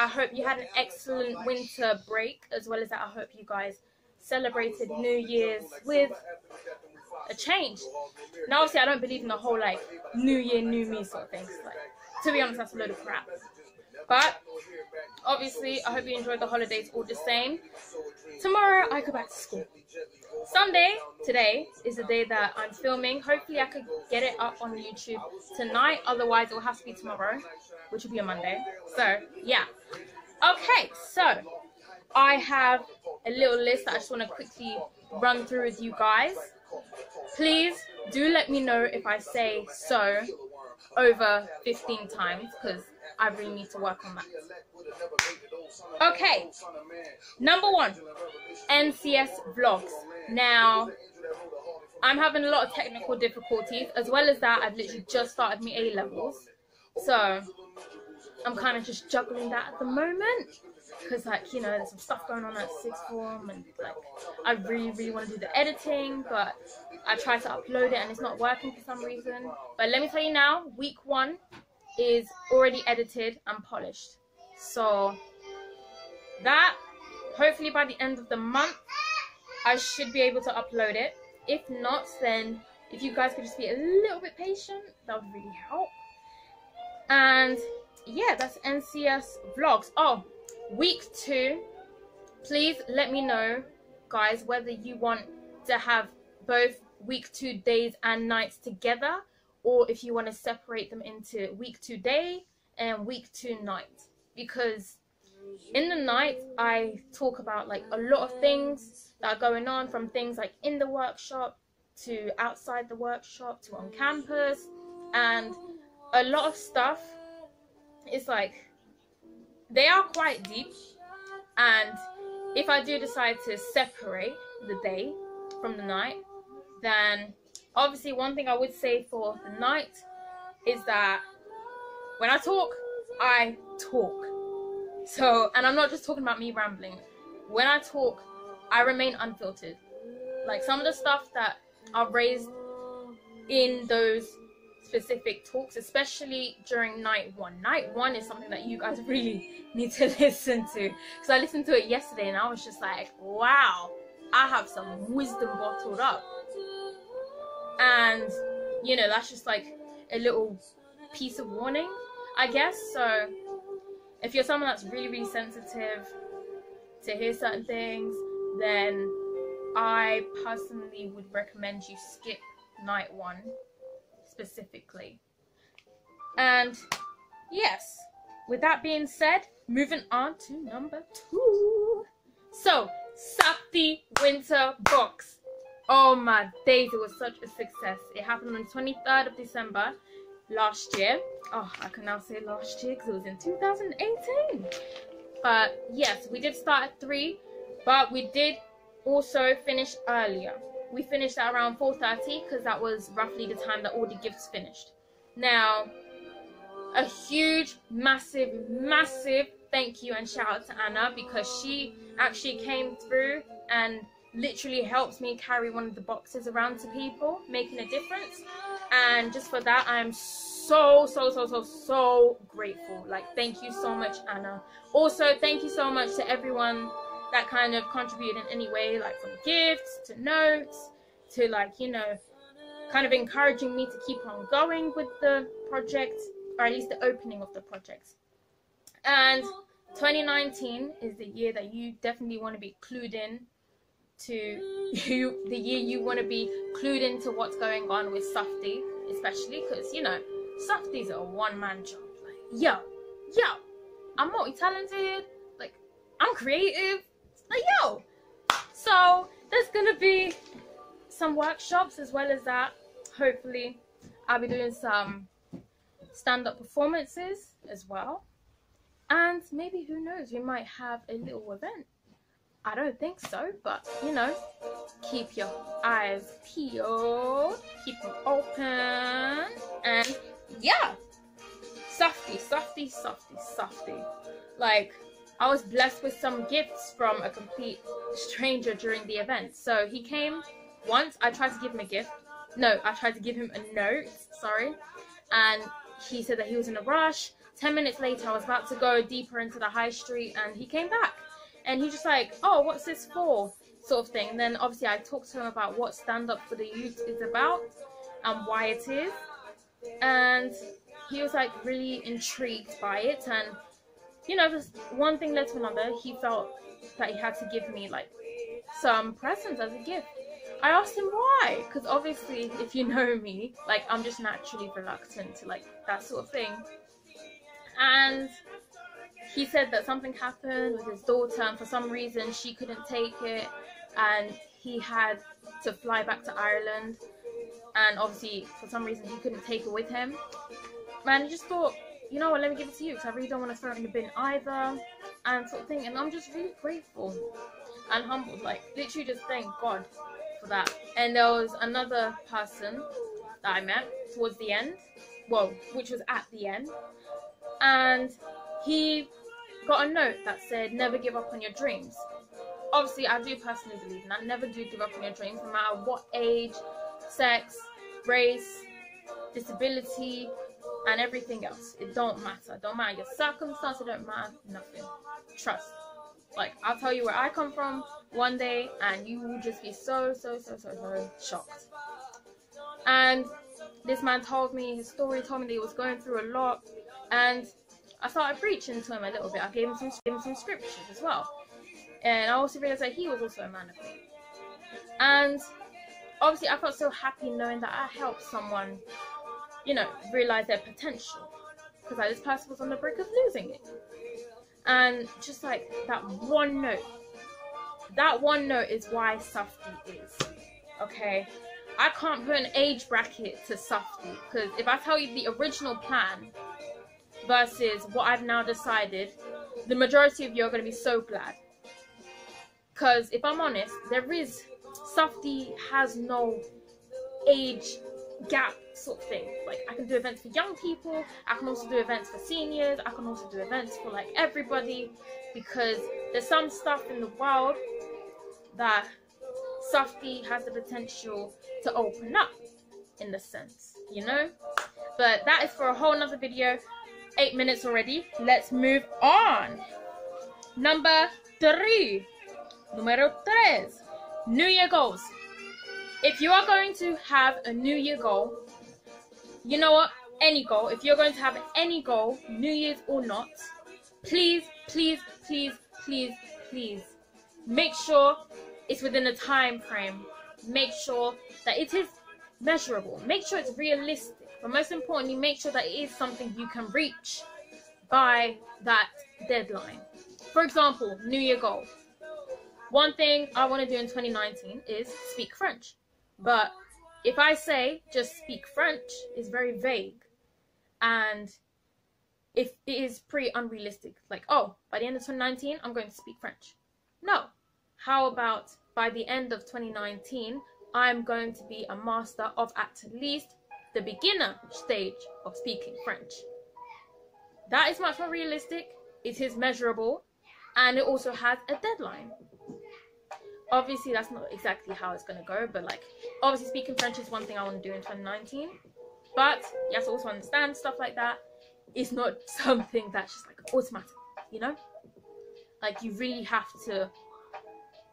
I hope you had an excellent winter break, as well as that, I hope you guys celebrated New Year's with a change. Now, obviously, I don't believe in the whole like New Year, New Me sort of thing. Like, to be honest, that's a load of crap. But obviously, I hope you enjoyed the holidays all the same. Tomorrow, I go back to school. Sunday, today, is the day that I'm filming. Hopefully, I could get it up on YouTube tonight. Otherwise, it will have to be tomorrow, which will be a Monday. So, yeah. Okay, so I have a little list that I just want to quickly run through with you guys. Please do let me know if I say so over 15 times because I really need to work on that. Okay, number one, NCS vlogs. Now, I'm having a lot of technical difficulties. As well as that, I've literally just started my A levels. So, I'm kind of just juggling that at the moment because like you know there's some stuff going on at sixth form and like I really really want to do the editing but I try to upload it and it's not working for some reason. But let me tell you now week one is already edited and polished. So that hopefully by the end of the month I should be able to upload it. If not then if you guys could just be a little bit patient that would really help and yeah that's NCS vlogs. Oh week two. Please let me know guys whether you want to have both week two days and nights together or if you want to separate them into week two day and week two night. Because in the night i talk about like a lot of things that are going on from things like in the workshop to outside the workshop to on campus. And a lot of stuff. Is like they are quite deep. And if I do decide to separate the day from the night then obviously one thing I would say for the night is that when I talk I talk. So and I'm not just talking about me rambling. When I talk I remain unfiltered. Like some of the stuff that are raised in those specific talks, especially during night one. Night one is something that you guys really need to listen to because I listened to it yesterday and I was just like, wow, I have some wisdom bottled up. And you know, that's just like a little piece of warning, I guess. So if you're someone that's really, really sensitive to hear certain things, then I personally would recommend you skip night one specifically. And yes, with that being said, moving on to number two. So, SUFDY Winter Box. Oh my days, it was such a success. It happened on the 23rd of December last year. Oh, I can now say last year because it was in 2018. But yes, we did start at 3, but we did also finish earlier we finished at around 4.30 because that was roughly the time that all the gifts finished. Now, a huge, massive, massive thank you and shout out to Anna because she actually came through and literally helps me carry one of the boxes around to people, making a difference. And just for that, I am so, so, so, so, so grateful. Like, thank you so much, Anna. Also, thank you so much to everyone that kind of contribute in any way, like from gifts to notes to like, you know, kind of encouraging me to keep on going with the project, or at least the opening of the project. And 2019 is the year that you definitely want to be clued in to you the year you want to be clued into what's going on with SUFDY, especially because you know SUFDY's a one-man job. Like, yo, yo, I'm multi-talented, like I'm creative, like, yo. So there's gonna be some workshops as well as that. Hopefully, I'll be doing some stand-up performances as well. And maybe, who knows, we might have a little event. I don't think so, but you know, keep your eyes peeled, keep them open, and yeah, SUFDY, SUFDY, SUFDY, SUFDY. Like, I was blessed with some gifts from a complete stranger during the event. So he came once. I tried to give him a gift. No, I tried to give him a note. Sorry. And he said that he was in a rush 10 minutes later, I was about to go deeper into the high street and he came back. And he just like, oh, what's this for? Sort of thing. And then obviously I talked to him about what Stand Up for the Youth is about and why it is. And he was like really intrigued by it. And, you know, just one thing led to another. He felt that he had to give me like some presents as a gift. I asked him why, because obviously, if you know me, like I'm just naturally reluctant to like that sort of thing. And he said that something happened with his daughter, and for some reason she couldn't take it, and he had to fly back to Ireland. And obviously, for some reason, he couldn't take it with him. Man, he just thought, you know what, let me give it to you, because I really don't want to throw it in the bin either, and sort of thing. And I'm just really grateful and humbled, like literally just thank God for that. And there was another person that I met towards the end, well, which was at the end, and he got a note that said, "Never give up on your dreams." Obviously, I do personally believe in that. Never do give up on your dreams, no matter what age, sex, race, disability, and everything else. It don't matter. Don't matter your circumstance. It don't matter nothing. Trust. Like I'll tell you where I come from one day, and you will just be so so so so so shocked. And this man told me his story, told me that he was going through a lot, and I started preaching to him a little bit. I gave him some gave him some scriptures as well, and I also realized that he was also a man of faith. And obviously, I felt so happy knowing that I helped someone, you know, realize their potential, because like, this person was on the brink of losing it. And just like that one note that one note is why SUFDY is okay? I can't put an age bracket to SUFDY because if I tell you the original plan versus what I've now decided the majority of you are going to be so glad. Because if I'm honest there is SUFDY has no age gap sort of thing. Like I can do events for young people, I can also do events for seniors, I can also do events for like everybody because there's some stuff in the world that SUFDY has the potential to open up in the sense, you know? But that is for a whole nother video. Eight minutes already. Let's move on. Number three. Numero tres. New Year goals if you are going to have a new year goal, you know what? Any goal, if you're going to have any goal, New Year's or not, please, please, please, please, please make sure it's within a time frame. Make sure that it is measurable. Make sure it's realistic. But most importantly, make sure that it is something you can reach by that deadline. For example, New Year goal. One thing I want to do in 2019 is speak French. But if I say just speak French, it's very vague. And if it is pretty unrealistic, like, oh, by the end of 2019, I'm going to speak French. No. How about by the end of 2019, I'm going to be a master of at least the beginner stage of speaking French. That is much more realistic, it is measurable, and it also has a deadline obviously that's not exactly how it's gonna go but like obviously speaking french is one thing i want to do in 2019 but you have to also understand stuff like that is not something that's just like automatic you know? Like you really have to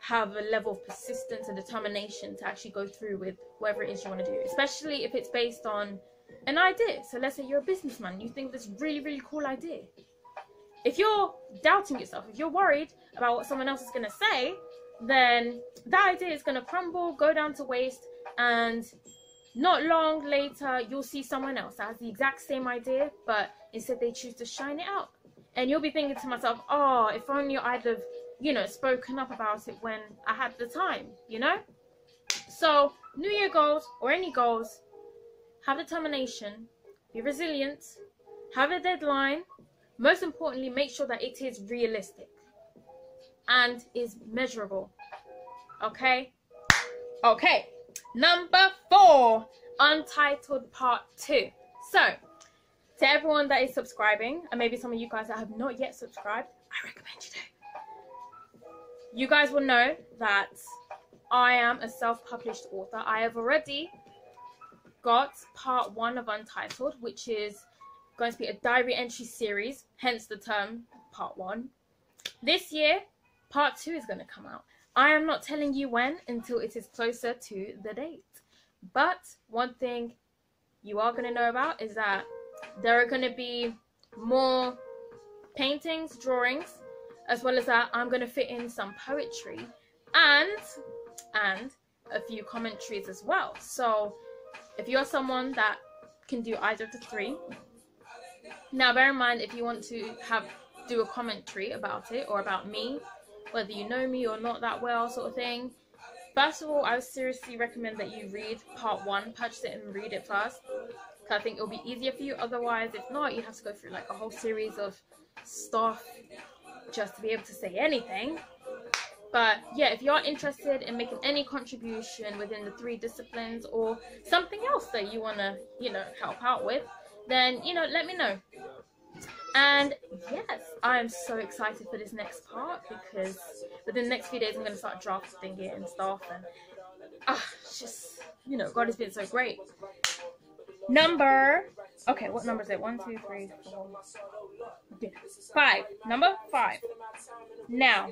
have a level of persistence and determination to actually go through with whatever it is you want to do especially if it's based on an idea. So let's say you're a businessman you think this really really cool idea. If you're doubting yourself if you're worried about what someone else is going to say then that idea is going to crumble, go down to waste, and not long later, you'll see someone else that has the exact same idea, but instead they choose to shine it out. And you'll be thinking to myself, oh, if only I'd have, you know, spoken up about it when I had the time, you know? So, New Year goals or any goals, have determination, be resilient, have a deadline. Most importantly, make sure that it is realistic and is measurable. Okay? Okay. Number four, Untitled Part 2. So, to everyone that is subscribing, and maybe some of you guys that have not yet subscribed, I recommend you do. You guys will know that I am a self-published author. I have already got part one of Untitled, which is going to be a diary entry series, hence the term part one. This year, part two is going to come out. I am not telling you when until it is closer to the date. But one thing you are going to know about is that there are going to be more paintings, drawings, as well as that I'm going to fit in some poetry and and a few commentaries as well. So if you're someone that can do either of the three, now bear in mind if you want to have do a commentary about it or about me, whether you know me or not that well, sort of thing. First of all, I would seriously recommend that you read part one, purchase it and read it first. Cause I think it'll be easier for you. Otherwise, if not, you have to go through like a whole series of stuff just to be able to say anything. But yeah, if you're interested in making any contribution within the three disciplines or something else that you want to, you know, help out with, then, you know, let me know. And yes, I am so excited for this next part because within the next few days I'm going to start drafting it and stuff. And ah, just, you know, God has been so great. Number, okay, what number is it? One, two, three, four, five. Number five. Now,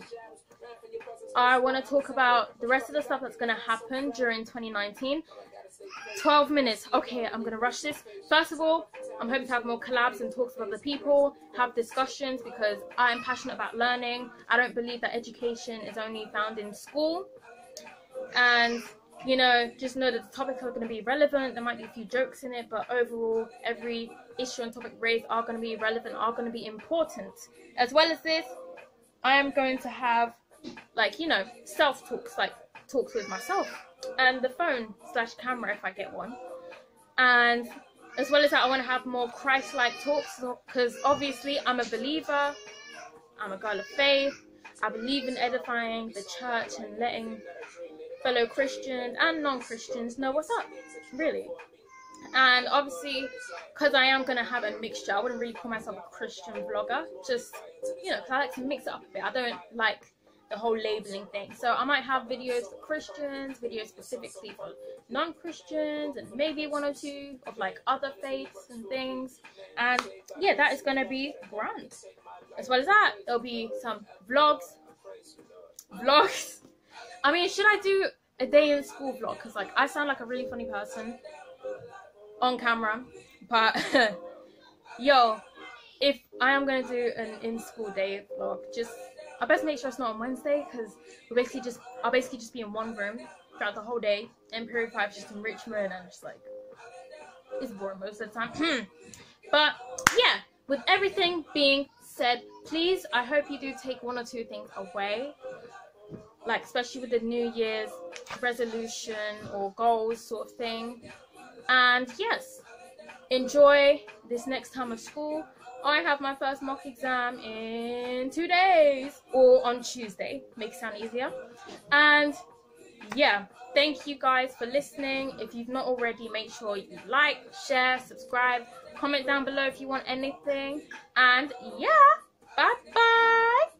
I want to talk about the rest of the stuff that's going to happen during 2019. 12 minutes. Okay, I'm going to rush this. First of all, I'm hoping to have more collabs and talks with other people, have discussions because I'm passionate about learning. I don't believe that education is only found in school. And, you know, just know that the topics are going to be relevant. There might be a few jokes in it, but overall, every issue and topic raised are going to be relevant, are going to be important. As well as this, I am going to have, like, you know, self talks, like talks with myself, and the phone slash camera if I get one. And as well as that, I want to have more Christ-like talks because obviously I'm a believer. I'm a girl of faith. I believe in edifying the church and letting fellow Christians and non-Christians know what's up, really. And obviously, because I am going to have a mixture, I wouldn't really call myself a Christian vlogger. Just, you know, because I like to mix it up a bit. I don't like the whole labeling thing. So I might have videos for Christians, videos specifically for non-Christians, and maybe one or two of like other faiths and things. And yeah, that is gonna be grand. As well as that, there'll be some vlogs. Vlogs. I mean, should I do a day in school vlog? Because like I sound like a really funny person on camera, but yo, if I am gonna do an in school day vlog, just I best make sure it's not on Wednesday because we'll basically just I'll basically just be in one room throughout the whole day. And period five just in Richmond and just like it's boring most of the time. but yeah, with everything being said, please I hope you do take one or two things away. Like especially with the New Year's resolution or goals sort of thing. And yes, enjoy this next time of school I have my first mock exam in two days or on Tuesday. Makes it sound easier. And yeah, thank you guys for listening. If you've not already, make sure you like, share, subscribe, comment down below if you want anything. And yeah, bye bye.